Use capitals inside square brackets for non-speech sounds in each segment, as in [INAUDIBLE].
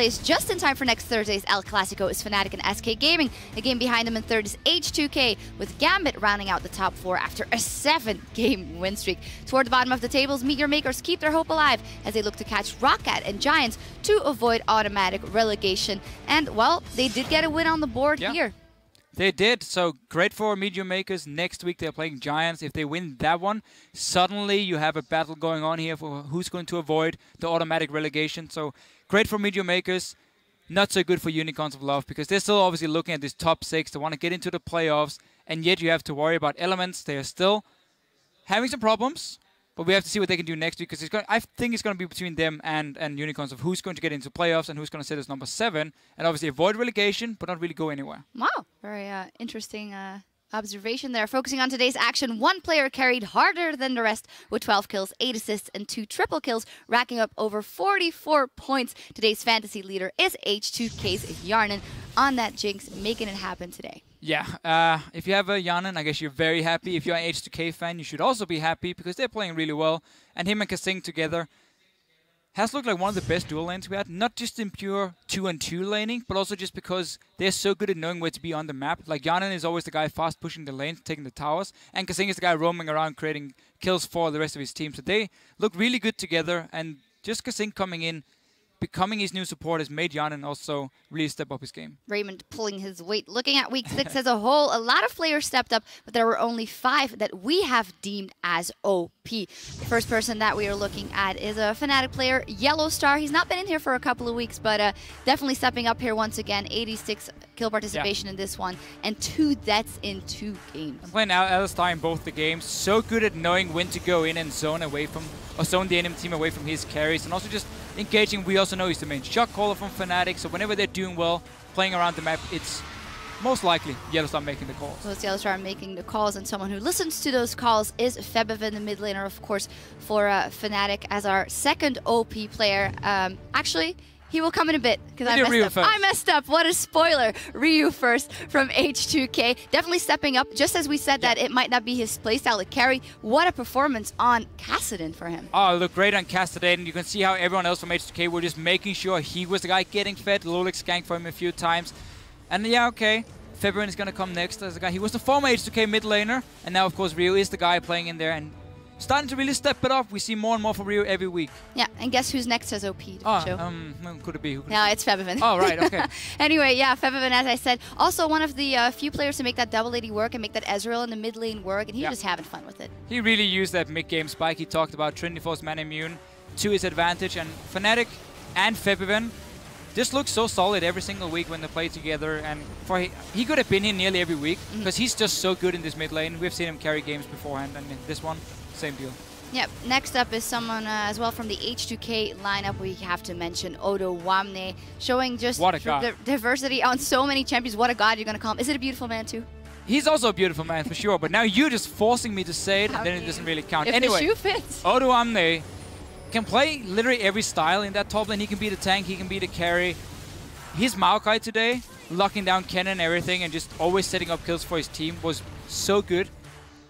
plays just in time for next Thursday's El Clasico is Fnatic and SK Gaming. The game behind them in third is H2K, with Gambit rounding out the top four after a seven-game win streak. Toward the bottom of the tables, Meet Your Makers keep their hope alive as they look to catch Roccat and Giants to avoid automatic relegation. And, well, they did get a win on the board Yeah. here. They did. So great for Meet Your Makers. Next week they're playing Giants. If they win that one, suddenly you have a battle going on here for who's going to avoid the automatic relegation. So great for Meet Your Makers. Not so good for Unicorns of Love because they're still obviously looking at this top six. They want to get into the playoffs, and yet you have to worry about elements. They are still having some problems, but we have to see what they can do next week because it's going. I think it's going to be between them and and Unicorns of who's going to get into playoffs and who's going to sit as number seven, and obviously avoid relegation, but not really go anywhere. Wow, very uh, interesting uh, observation there. Focusing on today's action, one player carried harder than the rest with 12 kills, 8 assists, and 2 triple kills, racking up over 44 points. Today's fantasy leader is H2K's Hjarnan on that jinx, making it happen today. Yeah, uh, if you have a Hjarnan, I guess you're very happy. If you're an H2K fan, you should also be happy because they're playing really well. And him and Kasing together has looked like one of the best dual lanes we had, not just in pure 2 and 2 laning, but also just because they're so good at knowing where to be on the map. Like Hjarnan is always the guy fast pushing the lanes, taking the towers, and Kasing is the guy roaming around creating kills for the rest of his team. So they look really good together, and just Kasing coming in, becoming his new support has made Hjarnan also really step up his game. Raymond pulling his weight. Looking at week six [LAUGHS] as a whole, a lot of players stepped up, but there were only five that we have deemed as OP. The first person that we are looking at is a Fnatic player, Yellowstar. He's not been in here for a couple of weeks, but uh, definitely stepping up here once again. 86 kill participation in this one, and two deaths in two games. playing Al- Alistar in both the games. So good at knowing when to go in and zone away from, or zone the enemy team away from his carries, and also just engaging. We also know he's the main shot caller from Fnatic, so whenever they're doing well, playing around the map, it's most likely Yellowstar making the calls. So Yellowstar making the calls, and someone who listens to those calls is Febiven, the mid laner, of course, for uh, Fnatic as our second OP player. Um, actually, he will come in a bit because I messed Ryu up. first. I messed up. What a spoiler! Ryu first from H2K, definitely stepping up. Just as we said that it might not be his playstyle to carry. What a performance on Kassadin for him. Oh, look great on Kassadin. You can see how everyone else from H2K were just making sure he was the guy getting fed. Loulex ganked for him a few times. And yeah, okay. February is going to come next as a guy. He was the former H2K mid laner. And now, of course, Ryu is the guy playing in there and starting to really step it up. We see more and more from Ryu every week. Yeah, and guess who's next as OP? Oh, Joe? um, could it be? Who could it No, it's Febiven. Oh, right, okay. [LAUGHS] anyway, yeah, Febiven, as I said, also one of the uh, few players to make that double AD work and make that Ezreal in the mid lane work, and he's Yeah. just having fun with it. He really used that mid-game spike he talked about, Trinity Force Manamune, to his advantage. And Fnatic and Febiven just looks so solid every single week when they play together. And for he, he could have been here nearly every week because he's just so good in this mid lane. We've seen him carry games beforehand, and this one, same deal. Yep. Next up is someone uh, as well from the H2K lineup. We have to mention Odoamne, showing just What a god. diversity on so many champions. What a god you're gonna call him. Is it a beautiful man too? He's also a beautiful man for sure, but now you're just forcing me to say it, and then it doesn't really count. If anyway, the shoe fits. Odoamne can play literally every style in that top lane. He can be the tank, he can be the carry. His Maokai today, locking down Ken and everything and just always setting up kills for his team was so good.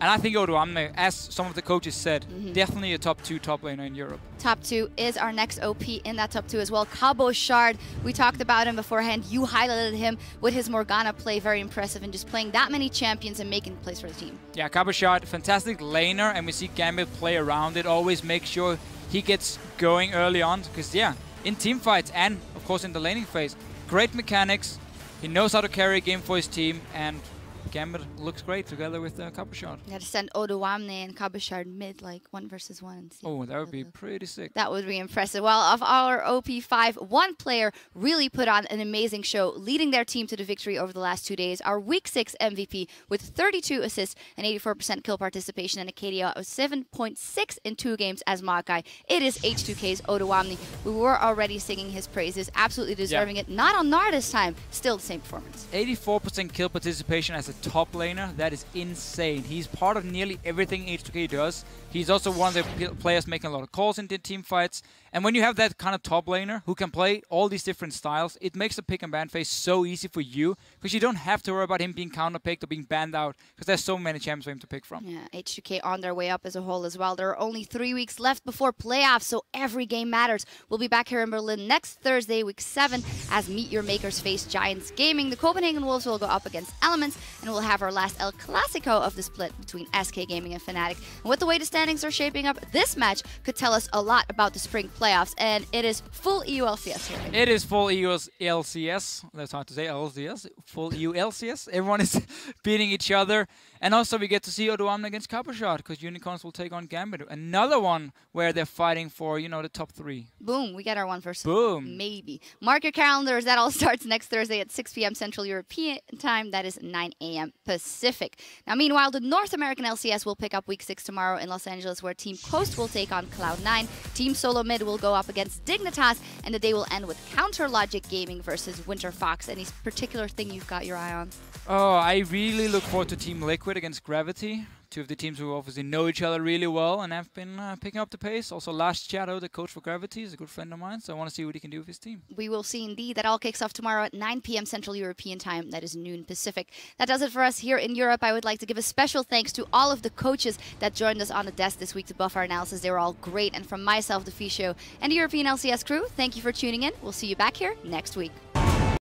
And I think Odoamne, um, as some of the coaches said, mm-hmm. definitely a top two top laner in Europe. Top two is our next OP in that top two as well. Cabochard. We talked about him beforehand. You highlighted him with his Morgana play. Very impressive and just playing that many champions and making plays for the team. Yeah, Cabochard, fantastic laner, and we see Gambit play around it. Always make sure he gets going early on, because yeah, in team fights and of course in the laning phase, great mechanics. He knows how to carry a game for his team, and Gambit looks great together with uh, Cabochard. You had to send Odoamne and Cabochard mid, like one versus one. And see Oh, that would be the- pretty sick. That would be impressive. Well, of our OP5, one player really put on an amazing show, leading their team to the victory over the last two days. Our Week 6 MVP with 32 assists and 84% kill participation and a KDA of 7.6 in two games as Maokai. It is H2K's Odoamne. We were already singing his praises, absolutely deserving it. Not on Gnar this time, still the same performance. 84% kill participation as a top laner, that is insane. He's part of nearly everything H2K does. He's also one of the players making a lot of calls into team fights. And when you have that kind of top laner who can play all these different styles, it makes the pick and ban phase so easy for you because you don't have to worry about him being counterpicked or being banned out because there's so many champs for him to pick from. Yeah, H2K on their way up as a whole as well. There are only three weeks left before playoffs, so every game matters. We'll be back here in Berlin next Thursday, week seven, as Meet Your Makers face Giants Gaming. The Copenhagen Wolves will go up against Elements, and we'll have our last El Clasico of the split between SK Gaming and Fnatic. And with the way the standings are shaping up, this match could tell us a lot about the spring playoffs, and it is full EU LCS here. It is full EU LCS. That's hard to say LCS. Full EU LCS. Everyone is [LAUGHS] beating each other. And also we get to see Odoamne against Cabochard because Unicorns will take on Gambit. Another one where they're fighting for, you know, the top three. Boom, we get our one first. Boom. Maybe. Mark your calendars. That all [LAUGHS] starts next Thursday at 6 p.m. Central European time. That is 9 a.m. Pacific. Now, meanwhile, the North American LCS will pick up week six tomorrow in Los Angeles, where Team Coast will take on Cloud9. Team Solo Mid will go up against Dignitas, and the day will end with Counter Logic Gaming versus Winter Fox. Any particular thing you've got your eye on? Oh, I really look forward to Team Liquid against Gravity. Two of the teams who obviously know each other really well and have been uh, picking up the pace. Also, Last Shadow, the coach for Gravity, is a good friend of mine, so I want to see what he can do with his team. We will see indeed. That all kicks off tomorrow at 9 p.m. Central European Time. That is noon Pacific. That does it for us here in Europe. I would like to give a special thanks to all of the coaches that joined us on the desk this week to buff our analysis. They were all great. And from myself, the Fee Show, and the European LCS crew, thank you for tuning in. We'll see you back here next week.